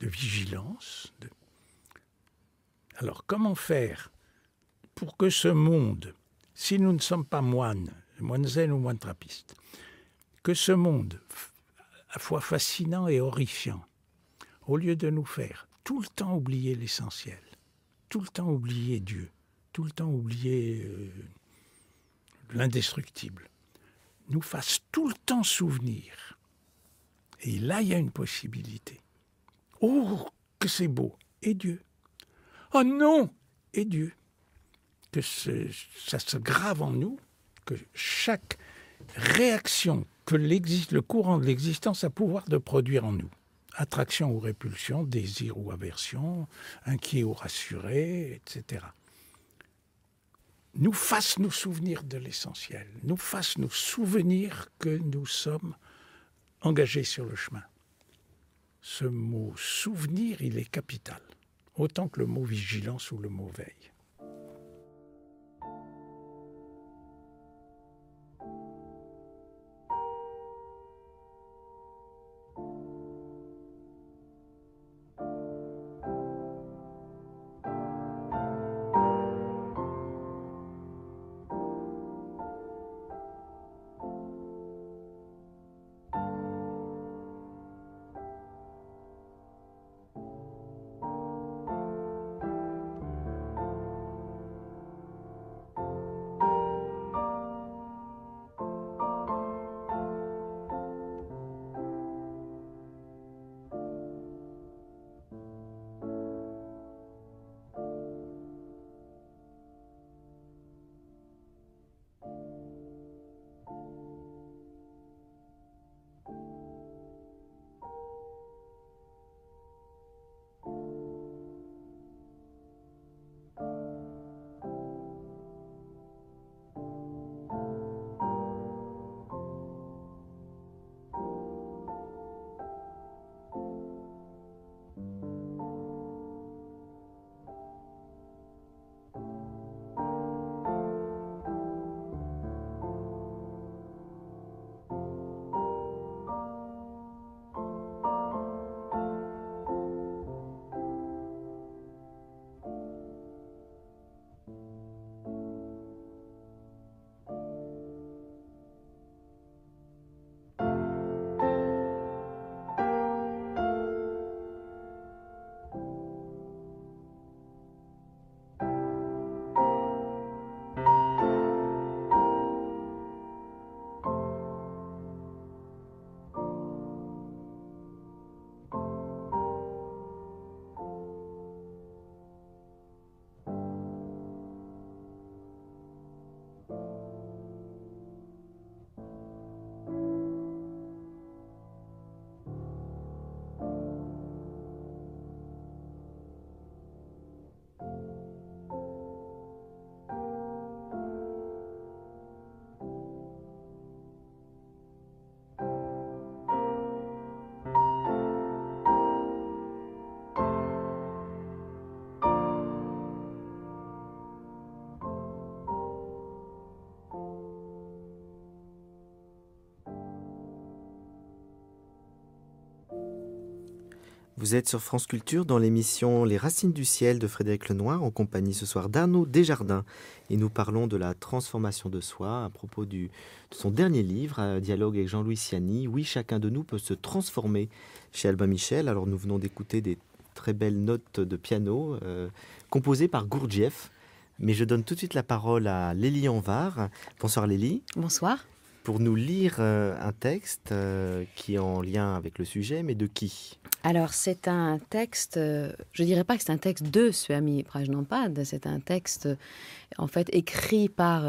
de vigilance. Alors, comment faire pour que ce monde, si nous ne sommes pas moines, moines zen ou moines trappistes, que ce monde, à fois fascinant et horrifiant, au lieu de nous faire tout le temps oublier l'essentiel, tout le temps oublier Dieu, tout le temps oublier euh, l'indestructible, nous fasse tout le temps souvenir. Et là, il y a une possibilité. Oh, que c'est beau Et Dieu Oh non Et Dieu Que ça se grave en nous, que chaque réaction que le courant de l'existence a pouvoir de produire en nous. Attraction ou répulsion, désir ou aversion, inquiet ou rassuré, etc. Nous fasse nous souvenir de l'essentiel, nous fasse nous souvenir que nous sommes engagés sur le chemin. Ce mot souvenir, il est capital, autant que le mot vigilance ou le mot veille. Vous êtes sur France Culture dans l'émission Les Racines du Ciel de Frédéric Lenoir en compagnie ce soir d'Arnaud Desjardins. Et nous parlons de la transformation de soi à propos de son dernier livre, un dialogue avec Jean-Louis Siani. Oui, chacun de nous peut se transformer chez Albin Michel. Alors nous venons d'écouter des très belles notes de piano euh, composées par Gurdjieff. Mais je donne tout de suite la parole à Lélie Anvar. Bonsoir Lélie. Bonsoir. Pour nous lire euh, un texte euh, qui est en lien avec le sujet, mais de qui? Alors, c'est un texte, euh, je dirais pas que c'est un texte de Swami Prajnampad, c'est un texte en fait écrit par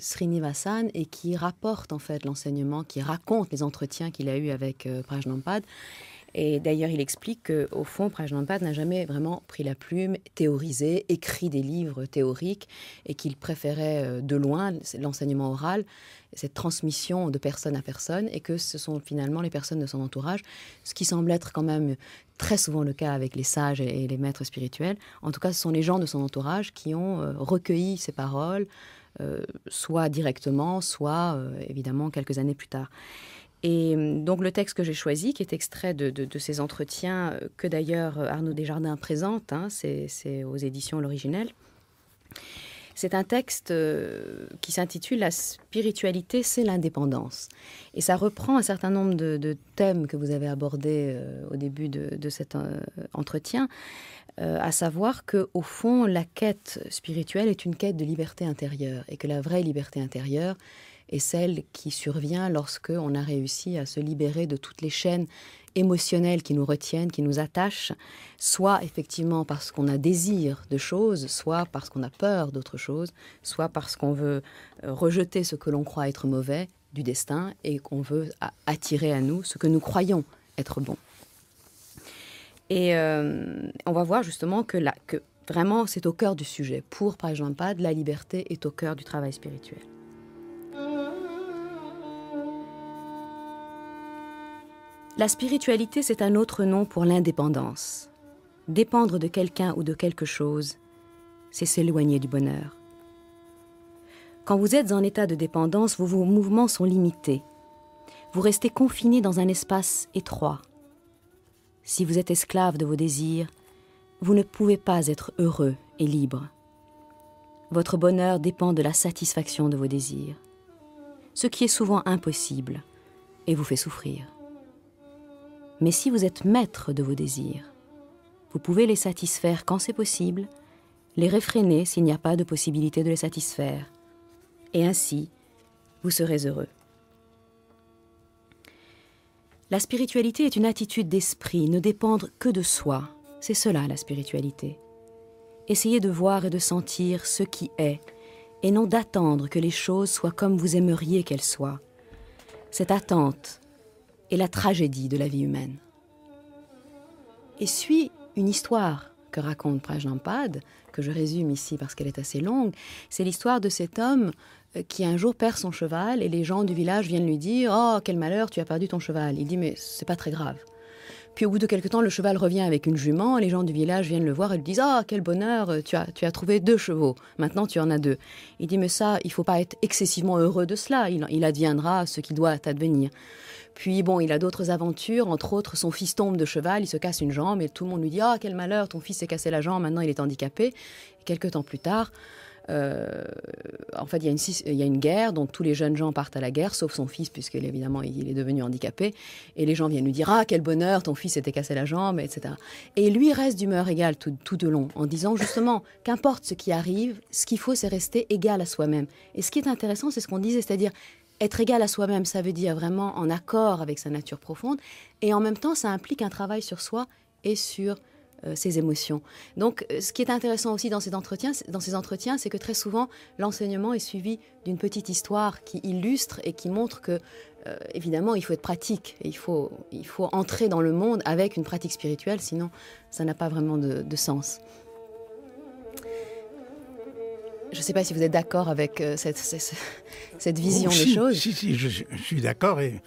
Srinivasan et qui rapporte en fait l'enseignement, qui raconte les entretiens qu'il a eus avec euh, Prajnampad. Et d'ailleurs, il explique qu'au fond, Prajnampad n'a jamais vraiment pris la plume, théorisé, écrit des livres théoriques et qu'il préférait euh, de loin l'enseignement oral, cette transmission de personne à personne, et que ce sont finalement les personnes de son entourage, ce qui semble être quand même très souvent le cas avec les sages et les maîtres spirituels. En tout cas, ce sont les gens de son entourage qui ont euh, recueilli ces paroles, euh, soit directement, soit évidemment quelques années plus tard. Et euh, donc le texte que j'ai choisi, qui est extrait de, ces entretiens euh, que d'ailleurs euh, Arnaud Desjardins présente, hein, c'est aux éditions L'Originel, c'est un texte euh, qui s'intitule La spiritualité, c'est l'indépendance. Et ça reprend un certain nombre de, thèmes que vous avez abordés au début de, cet entretien, à savoir que au fond, la quête spirituelle est une quête de liberté intérieure et que la vraie liberté intérieure est celle qui survient lorsque on a réussi à se libérer de toutes les chaînes émotionnelles qui nous retiennent, qui nous attachent, soit effectivement parce qu'on a désir de choses, soit parce qu'on a peur d'autre chose, soit parce qu'on veut euh, rejeter ce que l'on croit être mauvais du destin et qu'on veut attirer à nous ce que nous croyons être bon. Et euh, on va voir justement que, là, que vraiment c'est au cœur du sujet. Pour Prajnampad, la liberté est au cœur du travail spirituel. La spiritualité, c'est un autre nom pour l'indépendance. Dépendre de quelqu'un ou de quelque chose, c'est s'éloigner du bonheur. Quand vous êtes en état de dépendance, vos, mouvements sont limités. Vous restez confiné dans un espace étroit. Si vous êtes esclave de vos désirs, vous ne pouvez pas être heureux et libre. Votre bonheur dépend de la satisfaction de vos désirs, ce qui est souvent impossible et vous fait souffrir. Mais si vous êtes maître de vos désirs, vous pouvez les satisfaire quand c'est possible, les réfréner s'il n'y a pas de possibilité de les satisfaire, et ainsi, vous serez heureux. La spiritualité est une attitude d'esprit, ne dépendre que de soi. C'est cela la spiritualité. Essayez de voir et de sentir ce qui est, et non d'attendre que les choses soient comme vous aimeriez qu'elles soient. Cette attente est la tragédie de la vie humaine. Et suit une histoire que raconte Prajnampad, que je résume ici parce qu'elle est assez longue. C'est l'histoire de cet homme euh, qui un jour perd son cheval et les gens du village viennent lui dire Oh, quel malheur, tu as perdu ton cheval. Il dit Mais c'est pas très grave. Puis au bout de quelque temps, le cheval revient avec une jument. Les gens du village viennent le voir et lui disent Ah, quel bonheur, euh, tu as, tu as trouvé deux chevaux. Maintenant, tu en as deux. Il dit Mais ça, il faut pas être excessivement heureux de cela. Il, il adviendra ce qui doit advenir. Puis bon, il a d'autres aventures, entre autres son fils tombe de cheval, il se casse une jambe et tout le monde lui dit ah quel malheur, ton fils s'est cassé la jambe, maintenant il est handicapé. Et quelques temps plus tard, euh, en fait il y, a une, guerre, donc tous les jeunes gens partent à la guerre, sauf son fils puisque évidemment il est devenu handicapé. Et les gens viennent lui dire ah quel bonheur, ton fils s'était cassé la jambe, etc. Et lui reste d'humeur égale tout, tout au long, en disant justement qu'importe ce qui arrive, ce qu'il faut c'est rester égal à soi-même. Et ce qui est intéressant, c'est ce qu'on disait, c'est-à-dire être égal à soi-même, ça veut dire vraiment en accord avec sa nature profonde, et en même temps, ça implique un travail sur soi et sur euh, ses émotions. Donc, euh, ce qui est intéressant aussi dans ces entretiens, dans ces entretiens, c'est que très souvent, l'enseignement est suivi d'une petite histoire qui illustre et qui montre que, euh, évidemment, il faut être pratique, il faut, il faut entrer dans le monde avec une pratique spirituelle, sinon, ça n'a pas vraiment de sens. Je ne sais pas si vous êtes d'accord avec euh, cette, cette, cette vision Oh, des choses. Si, si, je, suis- je suis d'accord. Et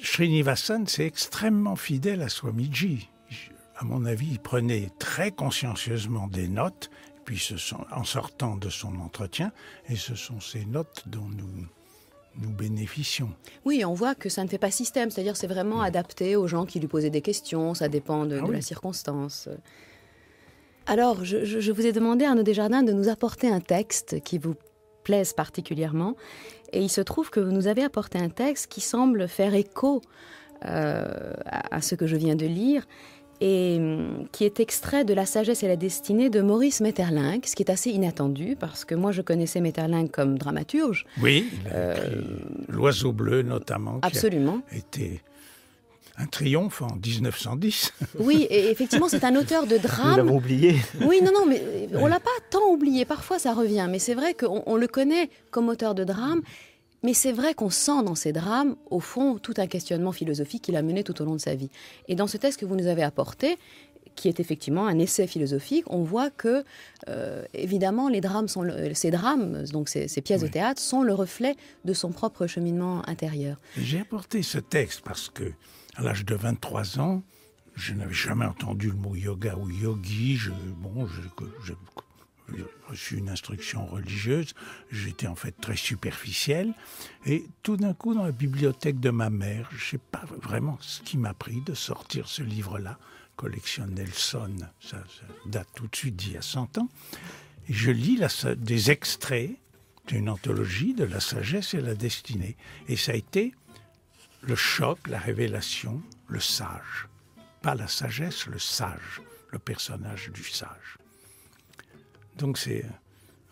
Srinivasan, c'est extrêmement fidèle à Swamiji. À mon avis, il prenait très consciencieusement des notes, puis ce sont, en sortant de son entretien, et ce sont ces notes dont nous nous bénéficions. Oui, on voit que ça ne fait pas système, c'est-à-dire c'est vraiment adapté aux gens qui lui posaient des questions, ça dépend de, Ah de oui. la circonstance. Alors, je, vous ai demandé, Arnaud Desjardins, de nous apporter un texte qui vous plaise particulièrement. Et il se trouve que vous nous avez apporté un texte qui semble faire écho euh, à, ce que je viens de lire et hum, qui est extrait de La sagesse et la destinée de Maurice Maeterlinck, ce qui est assez inattendu parce que moi je connaissais Maeterlinck comme dramaturge. Oui, a écrit L'oiseau bleu notamment, qui Absolument. a été un triomphe en 1910. Oui, et effectivement, c'est un auteur de Nous drame. l'avons oublié. Oui, non, non, mais on l'a pas tant oublié. Parfois, ça revient. Mais c'est vrai qu'on on le connaît comme auteur de drame. Mais c'est vrai qu'on sent dans ces drames, au fond, tout un questionnement philosophique qu'il a mené tout au long de sa vie. Et dans ce texte que vous nous avez apporté, qui est effectivement un essai philosophique, on voit que, euh, évidemment, les drames sont le- ces drames, donc ces, ces pièces de théâtre, sont le reflet de son propre cheminement intérieur. J'ai apporté ce texte parce que, à l'âge de 23 ans, je n'avais jamais entendu le mot yoga ou yogi. Je, bon, j'ai reçu une instruction religieuse. J'étais en fait très superficiel. Et tout d'un coup, dans la bibliothèque de ma mère, je ne sais pas vraiment ce qui m'a pris de sortir ce livre-là, collection Nelson. Ça, date tout de suite d'il y a 100 ans. Et je lis des extraits d'une anthologie de la sagesse et la destinée. Et ça a été le choc, la révélation, le sage. Pas la sagesse, le sage, le personnage du sage. Donc c'est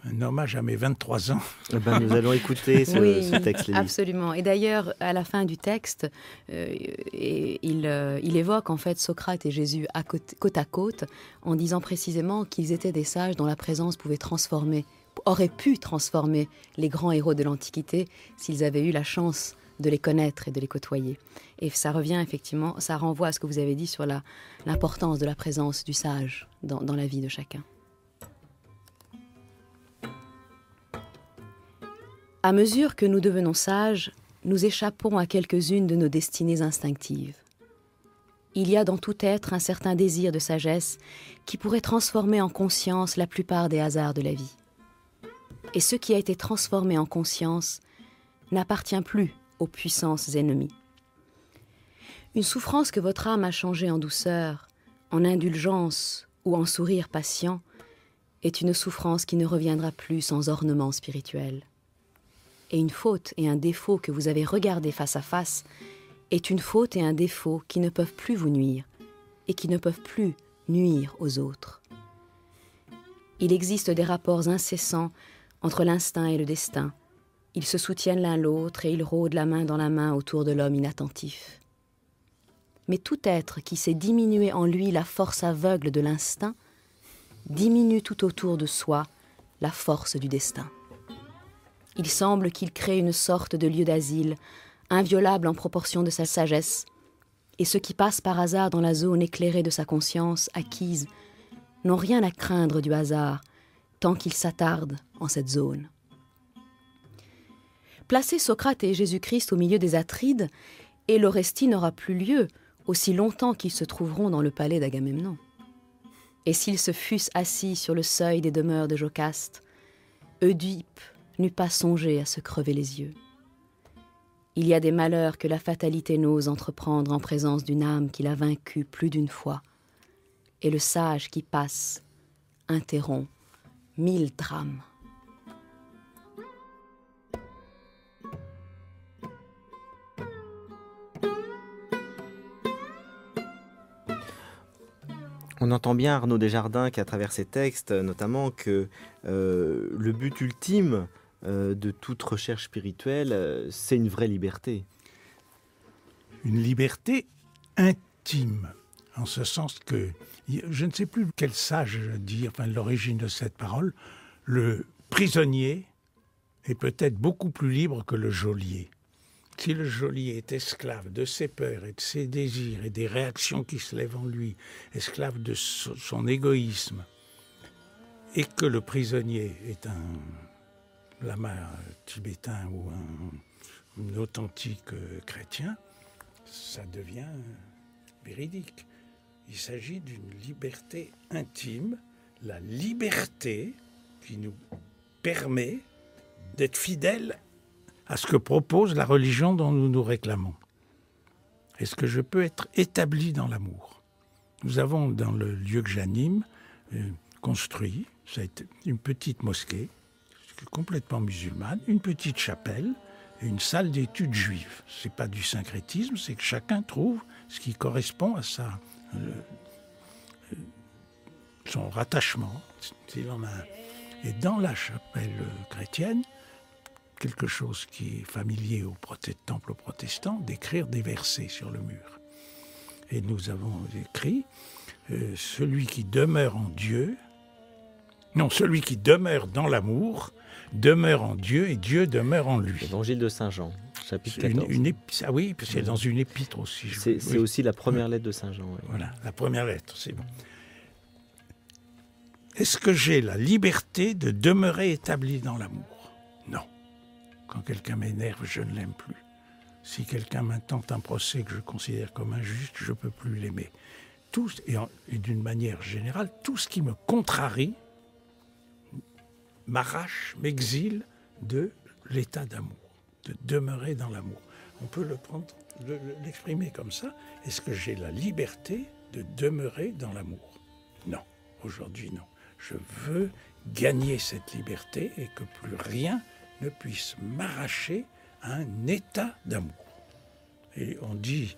un hommage à mes 23 ans. Eh ben, nous allons écouter ce, Oui, ce texte, Lélie. Absolument. Et d'ailleurs, à la fin du texte, euh, et- il, euh, il évoque en fait Socrate et Jésus à côte, côte à côte, en disant précisément qu'ils étaient des sages dont la présence pouvait transformer, aurait pu transformer les grands héros de l'Antiquité s'ils avaient eu la chance de les connaître et de les côtoyer. Et ça revient effectivement, ça renvoie à ce que vous avez dit sur l'importance de la présence du sage dans- dans la vie de chacun. À mesure que nous devenons sages, nous échappons à quelques-unes de nos destinées instinctives. Il y a dans tout être un certain désir de sagesse qui pourrait transformer en conscience la plupart des hasards de la vie. Et ce qui a été transformé en conscience n'appartient plus aux puissances ennemies. Une souffrance que votre âme a changée en douceur, en indulgence ou en sourire patient est une souffrance qui ne reviendra plus sans ornement spirituel et une faute et un défaut que vous avez regardé face à face est une faute et un défaut qui ne peuvent plus vous nuire et qui ne peuvent plus nuire aux autres. Il existe des rapports incessants entre l'instinct et le destin. Ils se soutiennent l'un l'autre et ils rôdent la main dans la main autour de l'homme inattentif. Mais tout être qui sait diminuer en lui la force aveugle de l'instinct diminue tout autour de soi la force du destin. Il semble qu'il crée une sorte de lieu d'asile, inviolable en proportion de sa sagesse, et ceux qui passent par hasard dans la zone éclairée de sa conscience acquise n'ont rien à craindre du hasard tant qu'ils s'attardent en cette zone. Placez Socrate et Jésus-Christ au milieu des Atrides, et l'Orestie n'aura plus lieu aussi longtemps qu'ils se trouveront dans le palais d'Agamemnon. Et s'ils se fussent assis sur le seuil des demeures de Jocaste, Oedipe n'eût pas songé à se crever les yeux. Il y a des malheurs que la fatalité n'ose entreprendre en présence d'une âme qu'il a vaincue plus d'une fois, et le sage qui passe interrompt mille drames. On entend bien Arnaud Desjardins qu'à travers ses textes, notamment que euh, le but ultime euh, de toute recherche spirituelle, euh, c'est une vraie liberté. Une liberté intime, en ce sens que, je ne sais plus quel sage dit, enfin l'origine de cette parole, le prisonnier est peut-être beaucoup plus libre que le geôlier. Le geôlier est esclave de ses peurs et de ses désirs et des réactions qui se lèvent en lui, esclave de so- son égoïsme, et que le prisonnier est un lama tibétain ou un, authentique euh, chrétien, ça devient véridique. Il s'agit d'une liberté intime, la liberté qui nous permet d'être fidèles à ce que propose la religion dont nous nous réclamons Est-ce que je peux être établi dans l'amour? Nous avons dans le lieu que j'anime euh, construit ça a été une petite mosquée complètement musulmane, une petite chapelle une salle d'études juives. C'est pas du syncrétisme, c'est que chacun trouve ce qui correspond à sa euh, euh, son rattachement. Et dans la chapelle chrétienne, quelque chose qui est familier au proté- temple protestant, d'écrire des versets sur le mur. Et nous avons écrit euh, celui qui demeure en Dieu, non, celui qui demeure dans l'amour, demeure en Dieu et Dieu demeure en lui. Évangile de Saint Jean, chapitre C'est une, 14. une épi- ah oui, c'est dans une épître aussi. C'est oui. aussi la première lettre de Saint Jean. oui. Voilà, la première lettre, c'est bon. Est-ce que j'ai la liberté de demeurer établi dans l'amour? Quand quelqu'un m'énerve, je ne l'aime plus. Si quelqu'un m'intente un procès que je considère comme injuste, je ne peux plus l'aimer. Tout, et, et d'une manière générale, tout ce qui me contrarie m'arrache, m'exile de l'état d'amour, de demeurer dans l'amour. On peut le prendre, le- le- l'exprimer comme ça. Est-ce que j'ai la liberté de demeurer dans l'amour? Non, aujourd'hui non. Je veux gagner cette liberté et que plus rien ne puisse m'arracher à un état d'amour. Et on dit,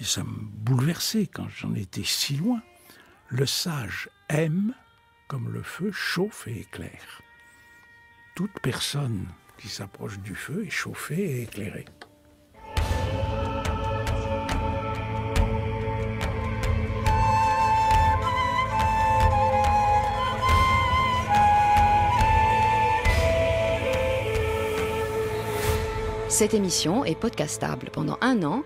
et ça me bouleversait quand j'en étais si loin, le sage aime comme le feu chauffe et éclaire. Toute personne qui s'approche du feu est chauffée et éclairée. Cette émission est podcastable pendant un an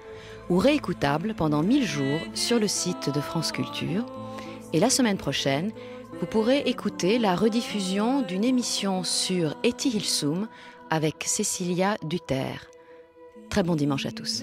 ou réécoutable pendant 1000 jours sur le site de France Culture. Et la semaine prochaine, vous pourrez écouter la rediffusion d'une émission sur Eti Hilsum avec Cécilia Duterre. Très bon dimanche à tous.